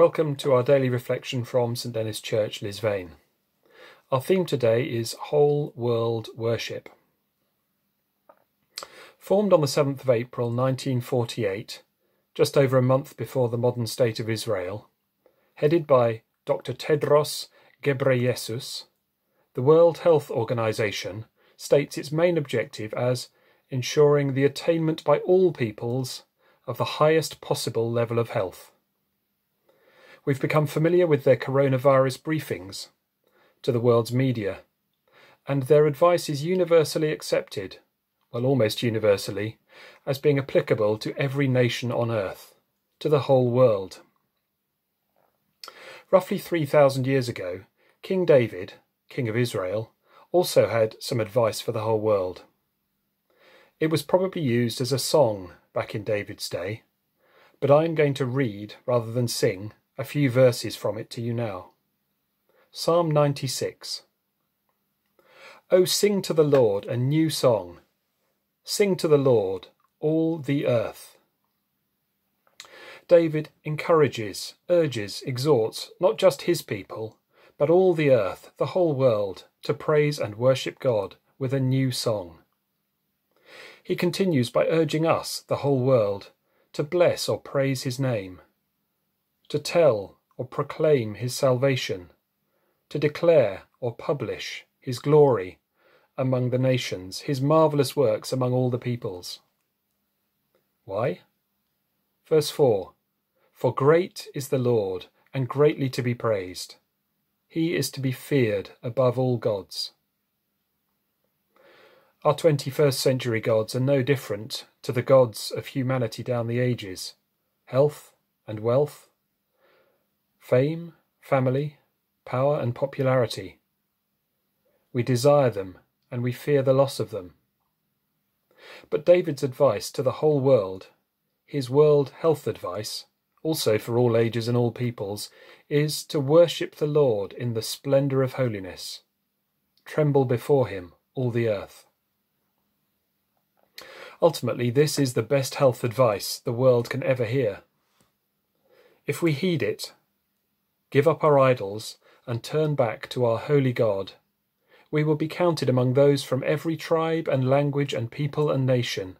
Welcome to our daily reflection from St Denys Church, Lisvane. Our theme today is Whole World Worship. Formed on the 7th of April 1948, just over a month before the modern state of Israel, headed by Dr. Tedros Ghebreyesus, the World Health Organization states its main objective as ensuring the attainment by all peoples of the highest possible level of health. We've become familiar with their coronavirus briefings to the world's media, and their advice is universally accepted, well, almost universally, as being applicable to every nation on earth, to the whole world. Roughly 3,000 years ago, King David, king of Israel, also had some advice for the whole world. It was probably used as a song back in David's day, but I am going to read, rather than sing, a few verses from it to you now. Psalm 96 O sing to the Lord a new song. Sing to the Lord, all the earth. David encourages, urges, exhorts not just his people, but all the earth, the whole world, to praise and worship God with a new song. He continues by urging us, the whole world, to bless or praise his name to tell or proclaim his salvation, to declare or publish his glory among the nations, his marvellous works among all the peoples. Why? Verse 4 For great is the Lord, and greatly to be praised. He is to be feared above all gods. Our 21st century gods are no different to the gods of humanity down the ages health and wealth, fame, family, power, and popularity. We desire them, and we fear the loss of them. But David's advice to the whole world, his world health advice, also for all ages and all peoples, is to worship the Lord in the splendour of holiness. Tremble before him, all the earth. Ultimately, this is the best health advice the world can ever hear. If we heed it, give up our idols, and turn back to our holy God, we will be counted among those from every tribe and language and people and nation,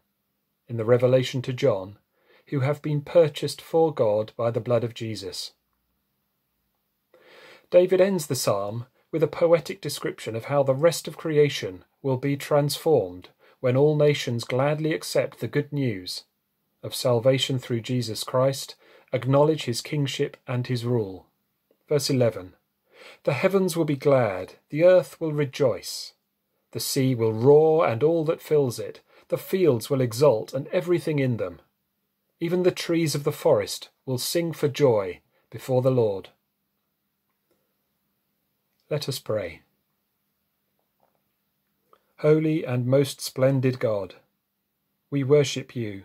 in the revelation to John, who have been purchased for God by the blood of Jesus. David ends the psalm with a poetic description of how the rest of creation will be transformed when all nations gladly accept the good news of salvation through Jesus Christ, acknowledge his kingship and his rule. Verse 11 The heavens will be glad, the earth will rejoice. The sea will roar and all that fills it. The fields will exult and everything in them. Even the trees of the forest will sing for joy before the Lord. Let us pray. Holy and most splendid God, we worship you,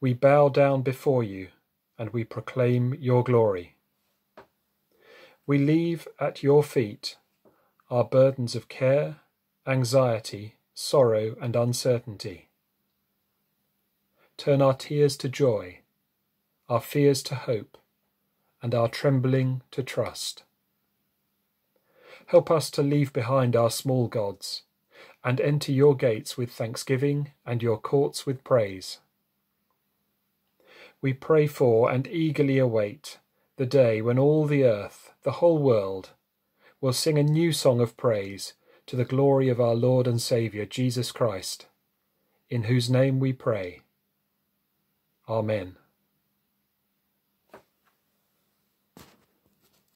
we bow down before you, and we proclaim your glory. We leave at your feet our burdens of care, anxiety, sorrow, and uncertainty. Turn our tears to joy, our fears to hope, and our trembling to trust. Help us to leave behind our small gods and enter your gates with thanksgiving and your courts with praise. We pray for and eagerly await the day when all the earth, the whole world, will sing a new song of praise to the glory of our Lord and Saviour Jesus Christ, in whose name we pray. Amen.